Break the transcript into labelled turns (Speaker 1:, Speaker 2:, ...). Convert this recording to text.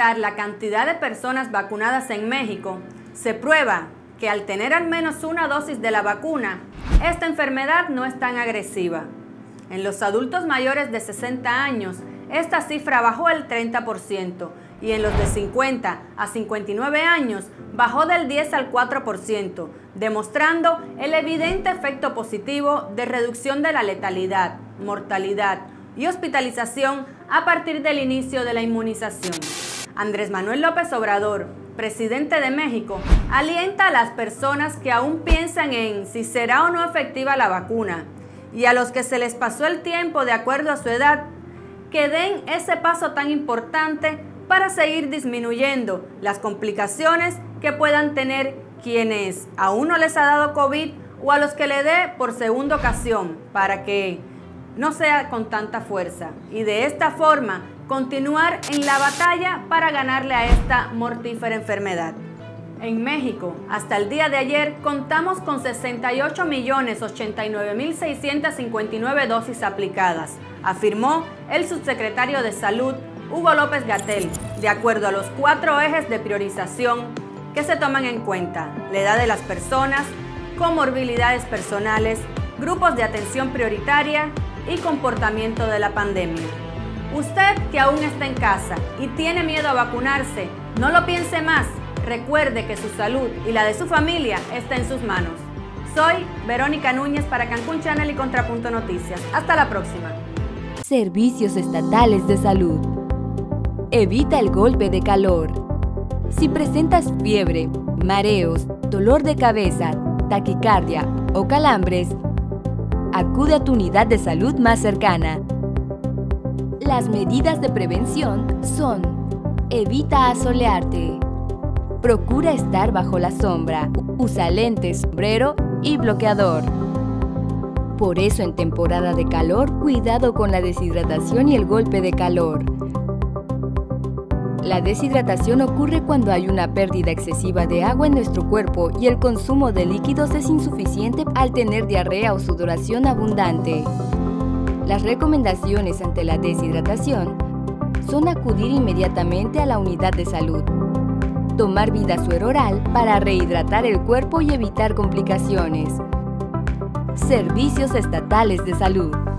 Speaker 1: la cantidad de personas vacunadas en México, se prueba que al tener al menos una dosis de la vacuna, esta enfermedad no es tan agresiva. En los adultos mayores de 60 años, esta cifra bajó el 30% y en los de 50 a 59 años bajó del 10 al 4%, demostrando el evidente efecto positivo de reducción de la letalidad, mortalidad y hospitalización a partir del inicio de la inmunización. Andrés Manuel López Obrador, presidente de México, alienta a las personas que aún piensan en si será o no efectiva la vacuna y a los que se les pasó el tiempo de acuerdo a su edad, que den ese paso tan importante para seguir disminuyendo las complicaciones que puedan tener quienes aún no les ha dado COVID o a los que le dé por segunda ocasión para que no sea con tanta fuerza. Y de esta forma continuar en la batalla para ganarle a esta mortífera enfermedad. En México, hasta el día de ayer, contamos con 68.089.659 dosis aplicadas, afirmó el subsecretario de Salud, Hugo López Gatel, de acuerdo a los cuatro ejes de priorización que se toman en cuenta, la edad de las personas, comorbilidades personales, grupos de atención prioritaria y comportamiento de la pandemia. Usted que aún está en casa y tiene miedo a vacunarse, no lo piense más. Recuerde que su salud y la de su familia está en sus manos. Soy Verónica Núñez para Cancún Channel y Contrapunto Noticias. Hasta la próxima.
Speaker 2: Servicios Estatales de Salud. Evita el golpe de calor. Si presentas fiebre, mareos, dolor de cabeza, taquicardia o calambres, acude a tu unidad de salud más cercana. Las medidas de prevención son evita asolearte, procura estar bajo la sombra, usa lentes, sombrero y bloqueador. Por eso en temporada de calor, cuidado con la deshidratación y el golpe de calor. La deshidratación ocurre cuando hay una pérdida excesiva de agua en nuestro cuerpo y el consumo de líquidos es insuficiente al tener diarrea o sudoración abundante. Las recomendaciones ante la deshidratación son acudir inmediatamente a la unidad de salud, tomar vida suero oral para rehidratar el cuerpo y evitar complicaciones. Servicios Estatales de Salud.